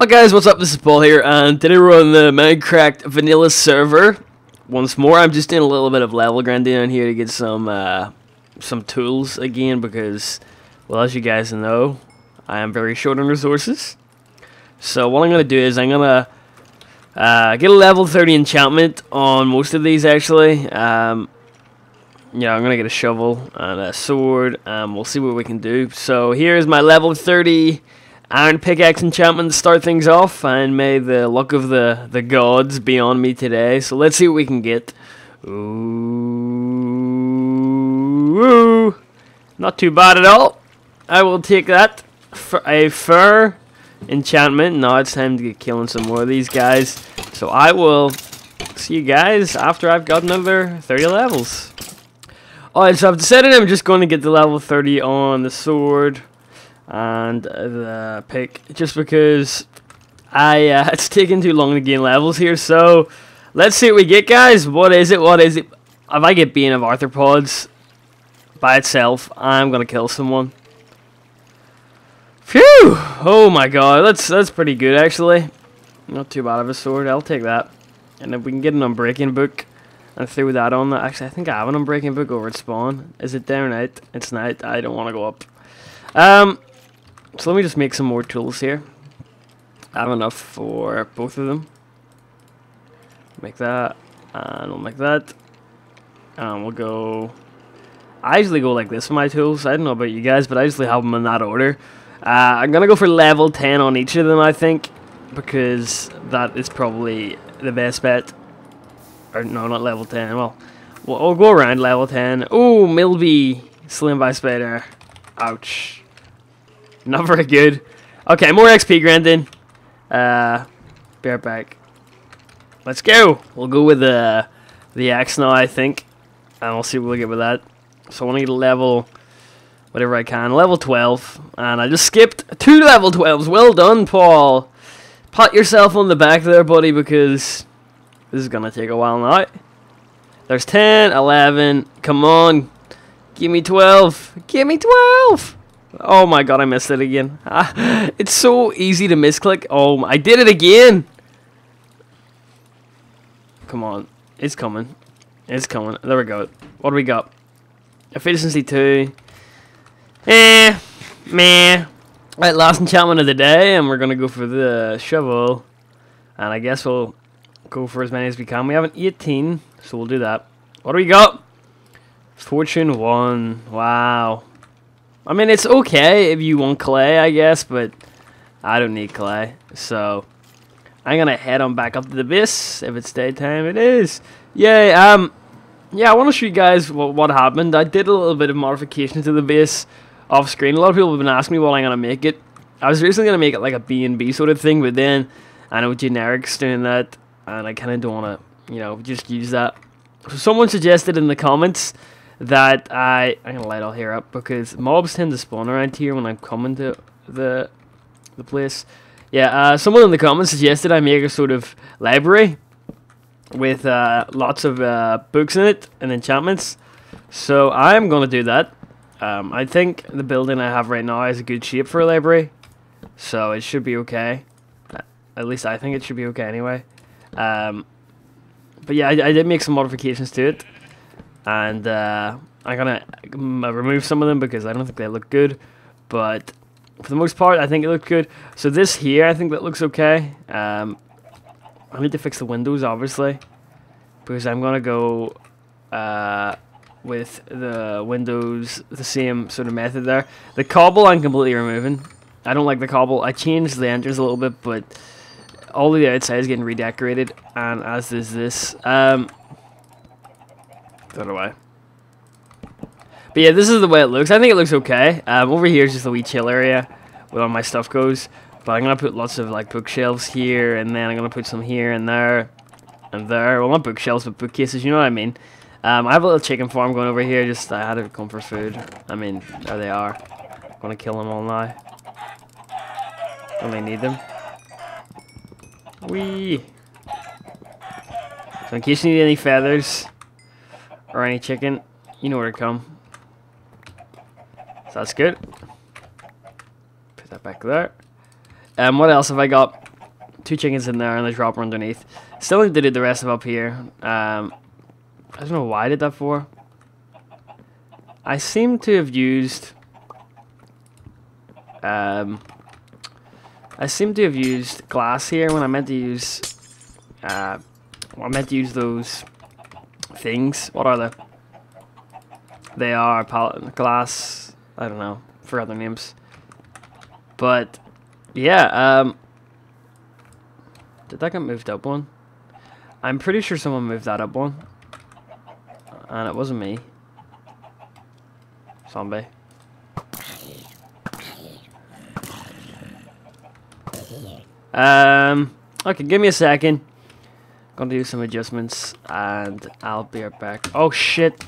Hi guys, what's up? This is Paul here, and today we're on the Minecraft vanilla server. Once more, I'm just doing a little bit of level grinding on here to get some uh, some tools again because, well, as you guys know, I am very short on resources. So what I'm gonna do is I'm gonna uh, get a level 30 enchantment on most of these actually. Um, yeah, I'm gonna get a shovel and a sword, and we'll see what we can do. So here's my level 30 iron pickaxe enchantment to start things off, and may the luck of the, the gods be on me today. So let's see what we can get. Ooh, not too bad at all. I will take that for a fur enchantment. Now it's time to get killing some more of these guys. So I will see you guys after I've got another 30 levels. Alright, so I've decided I'm just going to get the level 30 on the sword and the pick just because I uh, it's taking too long to gain levels here. So let's see what we get, guys. What is it? What is it? If I get Bane of Arthropods by itself, I'm gonna kill someone. Phew! Oh my god, that's that's pretty good actually. Not too bad of a sword. I'll take that. And if we can get an Unbreaking book and throw that on, actually I think I have an Unbreaking book over at spawn. Is it down night? It's night. I don't want to go up. Um, so let me just make some more tools here. I have enough for both of them. Make that, and we'll make that. And we'll go... I usually go like this for my tools. I don't know about you guys, but I usually have them in that order. Uh, I'm going to go for level 10 on each of them, I think. Because that is probably the best bet. Or no, not level 10. Well, we'll, we'll go around level 10. Oh, MillBee. Slim by spider. Ouch. Not very good. Okay, more XP grinding. Uh, bear back. Let's go. We'll go with the the axe now, I think, and we'll see what we get with that. So I want to get a level, whatever I can, level 12, and I just skipped two level 12s. Well done, Paul. Pat yourself on the back there, buddy, because this is gonna take a while now. There's 10, 11. Come on, give me 12. Give me 12. Oh my god, I missed it again. it's so easy to misclick. Oh, I did it again. Come on. It's coming. It's coming. There we go. What do we got? Efficiency 2. Eh. Meh. Right, last enchantment of the day, and we're going to go for the shovel. And I guess we'll go for as many as we can. We have an 18, so we'll do that. What do we got? Fortune 1. Wow. I mean, it's okay if you want clay, I guess, but I don't need clay. So, I'm gonna head on back up to the abyss. If it's daytime, it is. Yay, um, yeah, I want to show you guys what, what happened. I did a little bit of modification to the base off screen. A lot of people have been asking me what I'm gonna make it. I was originally gonna make it like a B&B sort of thing, but then I know Generik's doing that, and I kind of don't want to, you know, just use that. So someone suggested in the comments that I I'm gonna light all here up because mobs tend to spawn around here when I'm coming to the the place. Yeah, uh, someone in the comments suggested I make a sort of library with uh, lots of uh, books in it and enchantments. So I'm gonna do that. Um, I think the building I have right now is a good shape for a library, so it should be okay. At least I think it should be okay anyway. Um, but yeah, I, I did make some modifications to it and uh, I'm gonna uh, remove some of them because I don't think they look good. But for the most part, I think it looks good. So this here, I think that looks okay. Um, I need to fix the windows, obviously, because I'm gonna go uh, with the windows the same sort of method there. The cobble I'm completely removing. I don't like the cobble. I changed the entrance a little bit, but all of the outside is getting redecorated, and as is this. Um, It away. But yeah, this is the way it looks. I think it looks okay. Um, over here is just a wee chill area where all my stuff goes. But I'm going to put lots of like bookshelves here, and then I'm going to put some here and there and there. Well, not bookshelves, but bookcases, you know what I mean. Um, I have a little chicken farm going over here. Just I had to come for food. I mean, there they are. I'm going to kill them all now. Only need them. Wee. So in case you need any feathers, or any chicken, you know where to come. So that's good. Put that back there. Um, what else have I got? two chickens in there and a dropper underneath. Still need to do the rest of up here. Um, I don't know why I did that for. I seem to have used... Um, I seem to have used glass here when I meant to use... Uh, I meant to use those things. What are they? They are pallet glass. I don't know. Forgot their names. But yeah, um, did that get moved up one? I'm pretty sure someone moved that up one, and it wasn't me. Zombie. Um. Okay, give me a second. Gonna do some adjustments, and I'll be right back. Oh shit!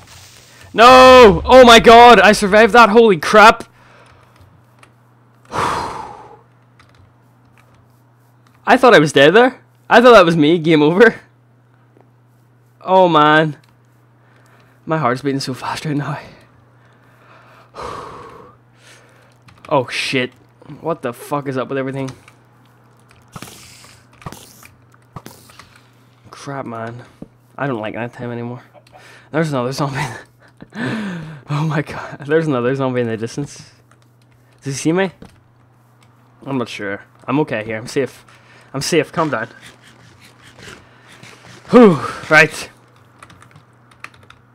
No! Oh my god! I survived that! Holy crap! I thought I was dead there. I thought that was me. Game over. Oh man. My heart's beating so fast right now. Oh shit. What the fuck is up with everything? Crap, man. I don't like that time anymore. There's another zombie. oh my god. There's another zombie in the distance. Does he see me? I'm not sure. I'm okay here. I'm safe. I'm safe. Calm down. Whew. Right.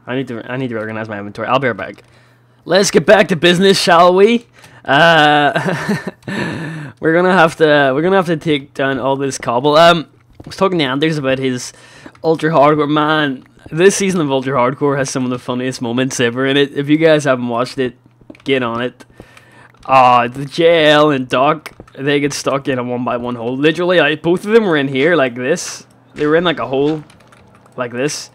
I need to. I need to organize my inventory. I'll be right back. Let's get back to business, shall we? Uh, we're gonna have to. We're gonna have to take down all this cobble. Um, I was talking to Anders about his ultra hardcore. Man, this season of ultra hardcore has some of the funniest moments ever in it. If you guys haven't watched it, get on it. Ah, uh, the JL and Doc, they get stuck in a one by one hole. Literally, like, both of them were in here like this. They were in like a hole like this.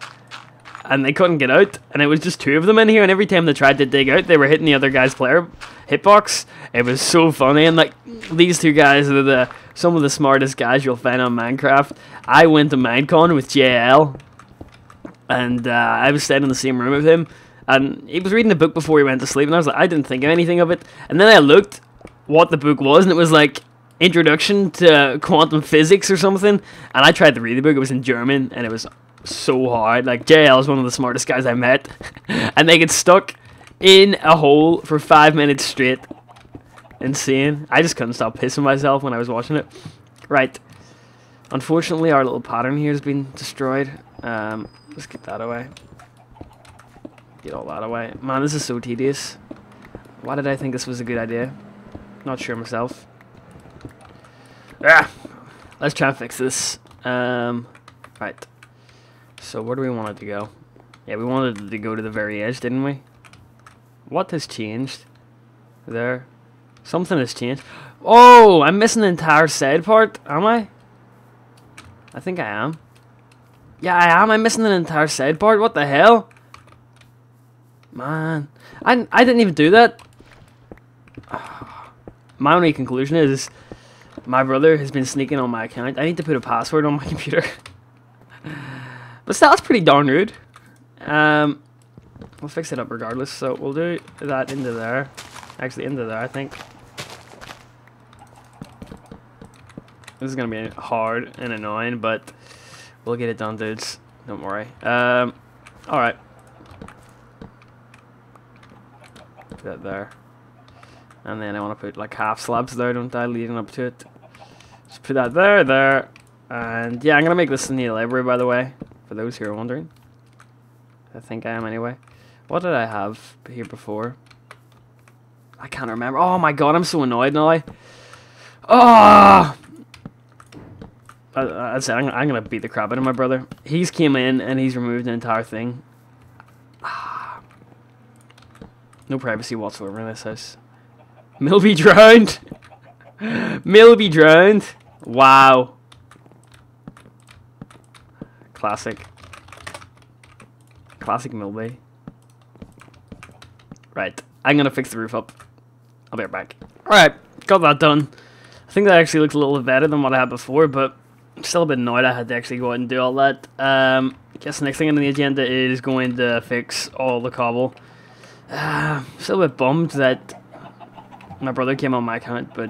And they couldn't get out. And it was just two of them in here. And every time they tried to dig out, they were hitting the other guy's player hitbox. It was so funny. And like, these two guys are the some of the smartest guys you'll find on Minecraft. I went to Minecon with JL. And uh, I was staying in the same room with him and he was reading a book before he went to sleep, and I was like, I didn't think of anything of it. And then I looked what the book was, and it was like Introduction to Quantum Physics or something. And I tried to read the book; it was in German, and it was so hard. Like JL is one of the smartest guys I met, and they get stuck in a hole for five minutes straight. Insane. I just couldn't stop pissing myself when I was watching it. Right. Unfortunately, our little pattern here has been destroyed. Um, let's get that away. Get all that away. Man, this is so tedious. Why did I think this was a good idea? Not sure myself. Ah! Let's try and fix this. Um, right. So where do we want it to go? Yeah, we wanted to go to the very edge, didn't we? What has changed? There. Something has changed. Oh, I'm missing the entire side part, am I? I think I am. Yeah, I am. I'm missing the entire side part. What the hell? Man, I, I didn't even do that. My only conclusion is my brother has been sneaking on my account. I need to put a password on my computer. But still, that's pretty darn rude. Um, we'll fix it up regardless. So we'll do that into there. Actually, into there, I think. This is going to be hard and annoying, but we'll get it done, dudes. Don't worry. Um, Alright. Put that there. And then I want to put like half slabs there, don't I, leading up to it. Just put that there, there. And yeah, I'm going to make this in the library, by the way, for those who are wondering. I think I am anyway. What did I have here before? I can't remember. Oh my god, I'm so annoyed now. Oh! I, I said, I'm, I'm going to beat the crap out of my brother. He's came in and he's removed the entire thing. Ah. No privacy whatsoever in this house. MillBee drowned! MillBee drowned! Wow. Classic. Classic MillBee. Right. I'm gonna fix the roof up. I'll be right back. Alright, got that done. I think that actually looks a little better than what I had before, but I'm still a bit annoyed I had to actually go out and do all that. Um, I guess the next thing on the agenda is going to fix all the cobble. Uh, still a bit bummed that my brother came on my account, but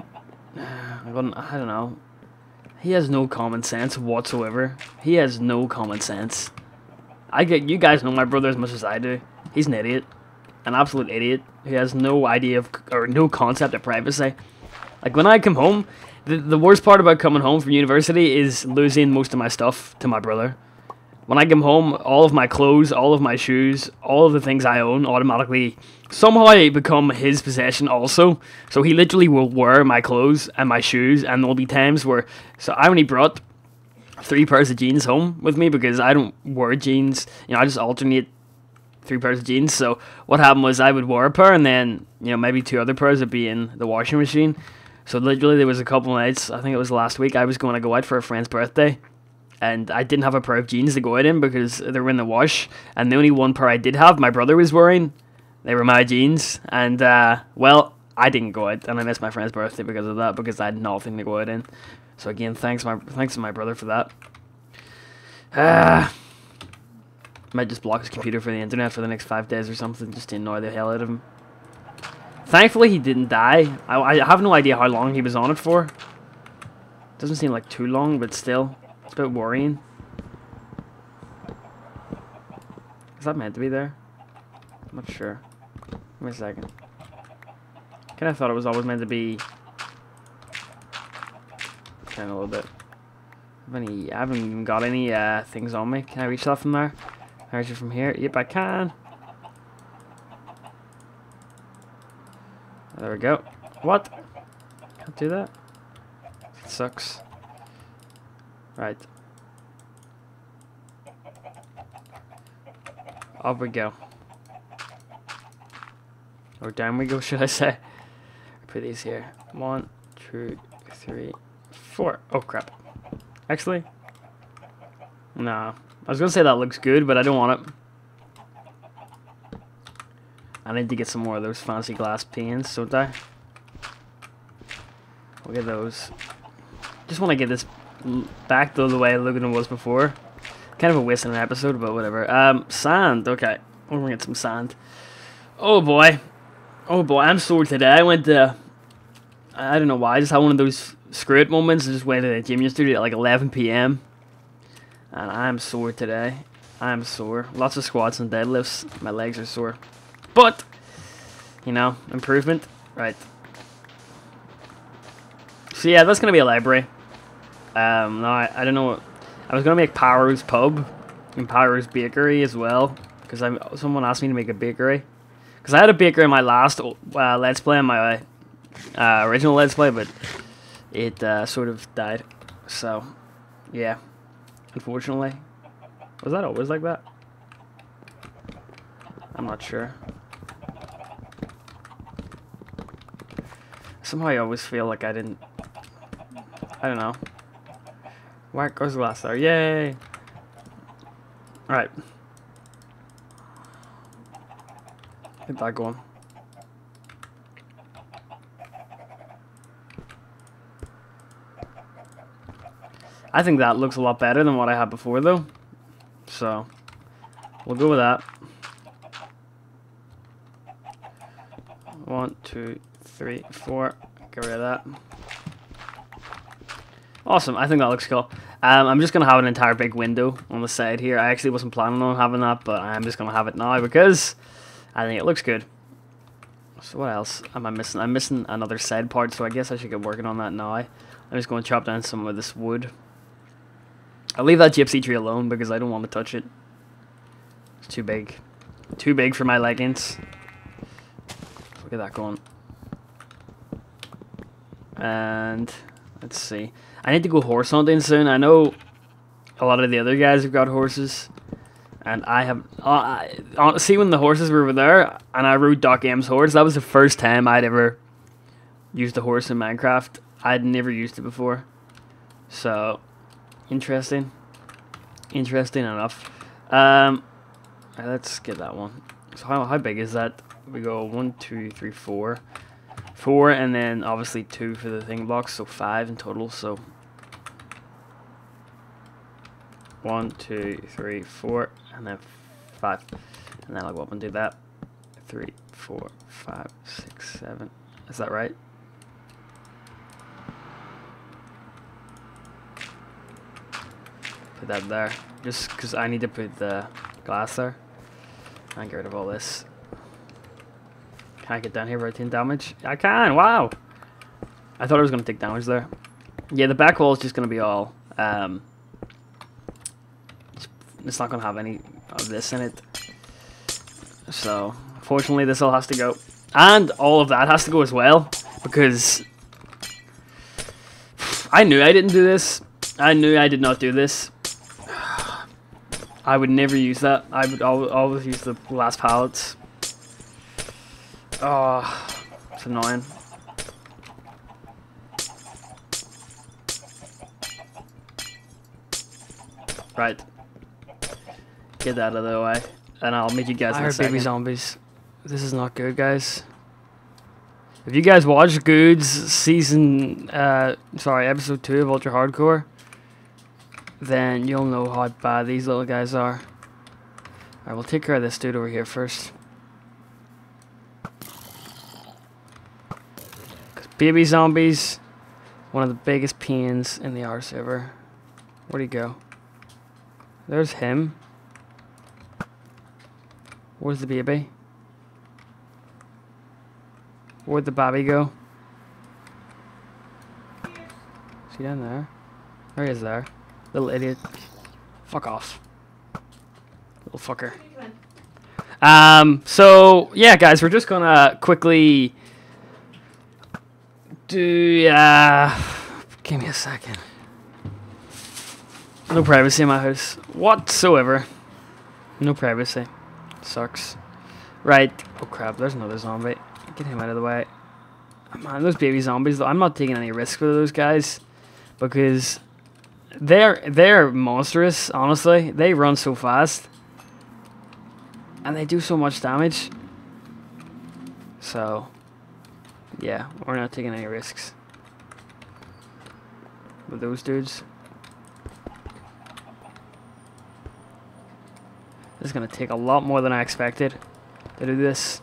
uh, I, I don't know. He has no common sense whatsoever. He has no common sense. I get you guys know my brother as much as I do. He's an idiot, an absolute idiot. He has no idea of or no concept of privacy. Like when I come home, the the worst part about coming home from university is losing most of my stuff to my brother. When I come home, all of my clothes, all of my shoes, all of the things I own automatically somehow become his possession also. So he literally will wear my clothes and my shoes, and there'll be times where. So I only brought three pairs of jeans home with me because I don't wear jeans. You know, I just alternate three pairs of jeans. So what happened was I would wear a pair, and then you know maybe two other pairs would be in the washing machine. So literally, there was a couple nights. I think it was last week. I was going to go out for a friend's birthday and I didn't have a pair of jeans to go out in because they were in the wash. And the only one pair I did have, my brother was wearing. They were my jeans, and uh, well, I didn't go out, and I missed my friend's birthday because of that because I had nothing to go out in. So again, thanks my thanks to my brother for that. Uh, might just block his computer for the internet for the next five days or something, just to annoy the hell out of him. Thankfully, he didn't die. I, I have no idea how long he was on it for. Doesn't seem like too long, but still. It's a bit worrying. Is that meant to be there? I'm not sure. Give me a second. Kind of thought it was always meant to be... Kind of a little bit. Have any, I haven't even got any uh, things on me. Can I reach that from there? Can I reach it from here? Yep, I can. There we go. What? Can't do that. It sucks. Right. Up we go. Or down we go, should I say. Put these here. One, two, three, four. Oh, crap. Actually, no. I was going to say that looks good, but I don't want it. I need to get some more of those fancy glass panes, don't I? Look at those. Just want to get this back to the way Logan was before. Kind of a waste in an episode, but whatever. Um, sand. Okay, we're gonna get some sand. Oh boy, oh boy, I'm sore today. I went to. I don't know why. I just had one of those screw it moments. I just went to the gym yesterday at like 11 p.m. And I'm sore today. I'm sore. Lots of squats and deadlifts. My legs are sore. But, you know, improvement. Right. So yeah, that's to be a library. Um, no, I, I don't know. I was gonna make Pyro's Pub and Pyro's Bakery as well because someone asked me to make a bakery because I had a bakery in my last uh, Let's Play, in my uh, original Let's Play, but it uh, sort of died. So, yeah, unfortunately, was that always like that? I'm not sure. Somehow I always feel like I didn't. I don't know. Where goes last there? Yay! Alright. Get that going. I think that looks a lot better than what I had before though. So, we'll go with that. One, two, three, four. Get rid of that. Awesome, I think that looks cool. Um, I'm just going to have an entire big window on the side here. I actually wasn't planning on having that, but I'm just going to have it now because I think it looks good. So what else am I missing? I'm missing another side part, so I guess I should get working on that now. I'm just going to chop down some of this wood. I'll leave that gypsy tree alone because I don't want to touch it. It's too big. Too big for my leggings. Look at that going. And let's see. I need to go horse hunting soon. I know a lot of the other guys have got horses. And I have... Uh, I, see, when the horses were over there, and I rode Doc M's horse, that was the first time I'd ever used a horse in Minecraft. I'd never used it before. So, interesting. Interesting enough. Um, let's get that one. So how, how big is that? We go one, two, three, four four, and then obviously two for the thing blocks, so five in total. So one, two, three, four, and then five. And then I'll go up and do that. Three, four, five, six, seven. Is that right? Put that there. Just because I need to put the glass there. And get rid of all this. Can I get down here for 10 damage? I can, wow! I thought I was going to take damage there. Yeah, the back wall is just going to be all... Um, it's not going to have any of this in it. So, fortunately, this all has to go. And all of that has to go as well. Because... I knew I didn't do this. I knew I did not do this. I would never use that. I would always use the last pallets. Oh, it's annoying. Right. Get that out of the way. And I'll meet you guys I in a second. baby zombies. This is not good, guys. If you guys watch Guude's season, uh, sorry, episode 2 of Ultra Hardcore, then you'll know how bad these little guys are. Alright, we'll take care of this dude over here first. Baby zombies, one of the biggest pains in the R server. Where'd he go? There's him. Where's the baby? Where'd the Bobby go? Is he down there? There he is there. Little idiot. Fuck off. Little fucker. Um, so, yeah, guys, we're just gonna quickly do, uh, give me a second. No privacy in my house whatsoever. No privacy. Sucks. Right. Oh crap, there's another zombie. Get him out of the way. Man, those baby zombies, though, I'm not taking any risk with those guys. Because they're they're monstrous, honestly. They run so fast. And they do so much damage. So yeah, we're not taking any risks. With those dudes. This is gonna take a lot more than I expected to do this.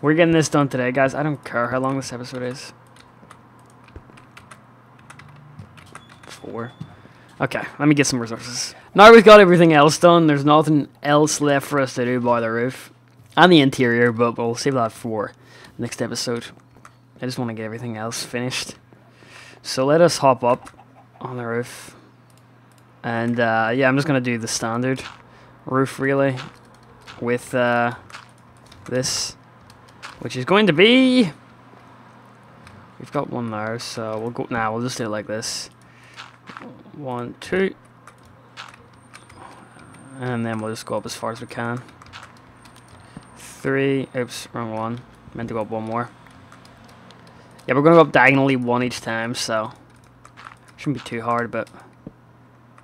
We're getting this done today, guys. I don't care how long this episode is. four. Okay, let me get some resources. Now we've got everything else done, there's nothing else left for us to do by the roof. And the interior, but we'll save that for next episode. I just want to get everything else finished. So let us hop up on the roof. And uh, yeah, I'm just going to do the standard roof really with uh, this, which is going to be... We've got one there, so we'll go now. we'll just do it like this. One, two. And then we'll just go up as far as we can. Three. Oops, wrong one. Meant to go up one more. Yeah, we're going to go up diagonally one each time, so... Shouldn't be too hard, but...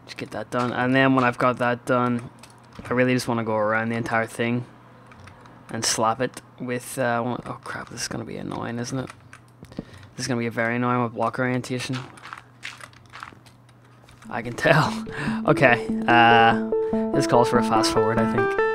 Just get that done. And then when I've got that done, I really just want to go around the entire thing. And slap it with... Uh, one, oh crap, this is going to be annoying, isn't it? This is going to be a very annoying with block orientation. I can tell. okay, uh, this calls for a fast forward, I think.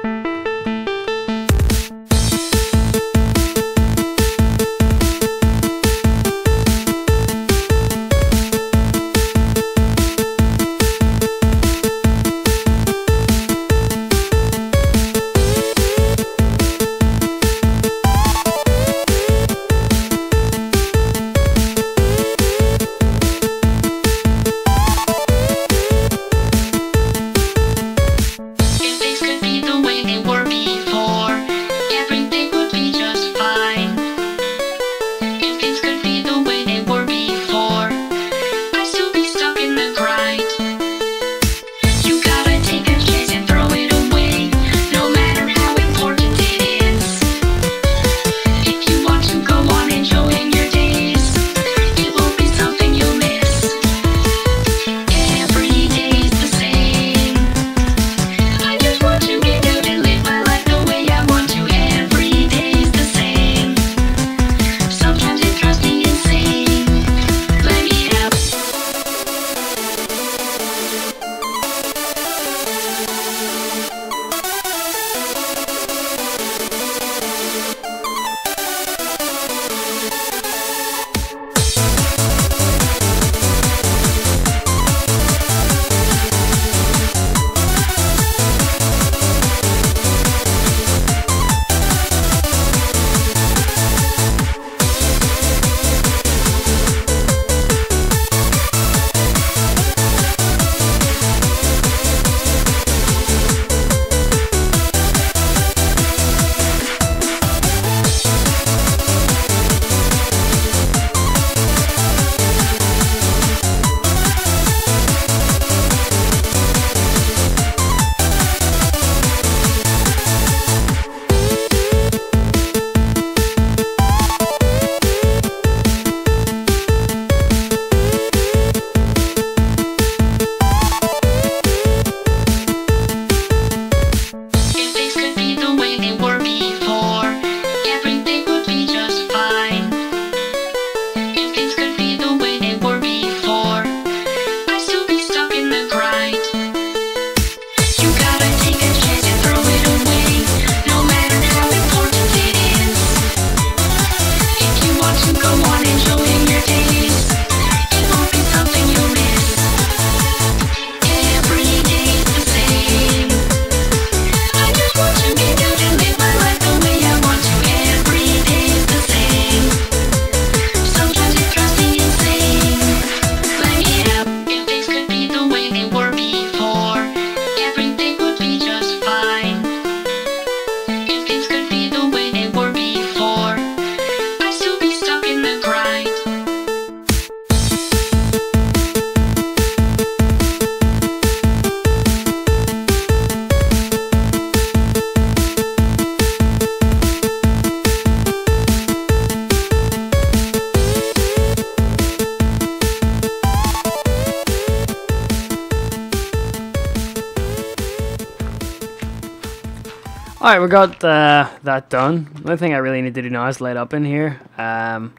Alright, we got uh, that done. The only thing I really need to do now is light up in here. Um,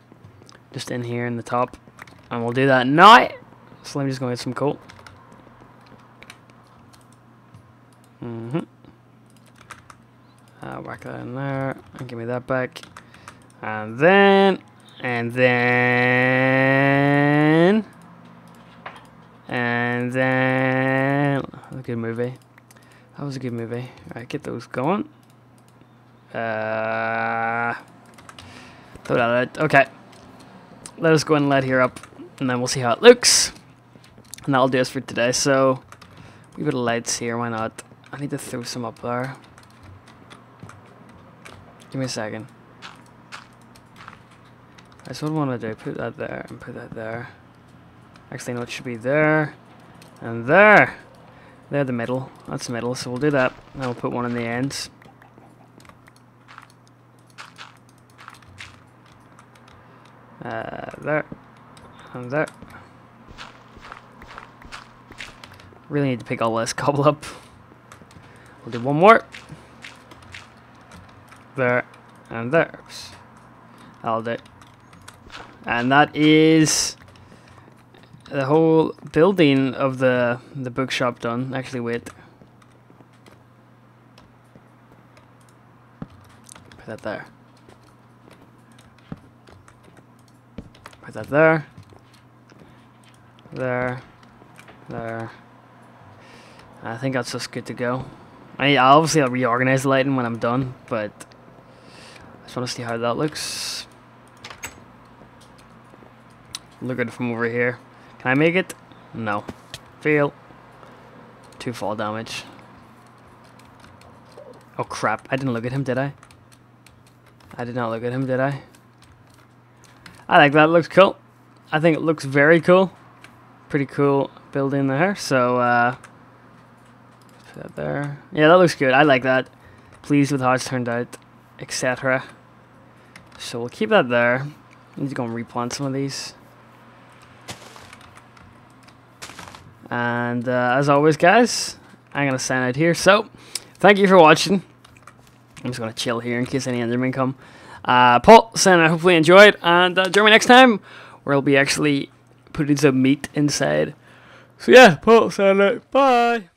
just in here in the top. And we'll do that now. So let me just go get some coal. Mm-hmm. Uh, whack that in there. And give me that back. And then... And then... And then... A good movie. That was a good movie. Alright, get those going. Uh... Okay. Let us go and let here up. And then we'll see how it looks. And that'll do us for today. So... We got lights here, why not? I need to throw some up there. Give me a second. I want to do. Put that there and put that there. Actually, no, it should be there. And there! They're the middle. That's the middle, so we'll do that. And we'll put one in the ends. Uh, there. And there. Really need to pick all this cobble up. We'll do one more. There. And there. I'll do. And that is the whole building of the the bookshop done. Actually, wait. Put that there. Put that there. There. There. I think that's just good to go. I obviously I'll reorganize the lighting when I'm done, but I just want to see how that looks. Look at it from over here. Can I make it? No. Fail. Two fall damage. Oh crap, I didn't look at him, did I? I did not look at him, did I? I like that, looks cool. I think it looks very cool. Pretty cool building there, so uh, put that there. Yeah, that looks good, I like that. Pleased with how it's turned out, etc. So we'll keep that there. Need to go and replant some of these. And uh, as always, guys, I'm going to sign out here. So, thank you for watching. I'm just going to chill here in case any Endermen come. Uh, Paul, signing out. Hopefully enjoyed. And uh, join me next time where I'll be actually putting some meat inside. So, yeah, Paul, out. Bye.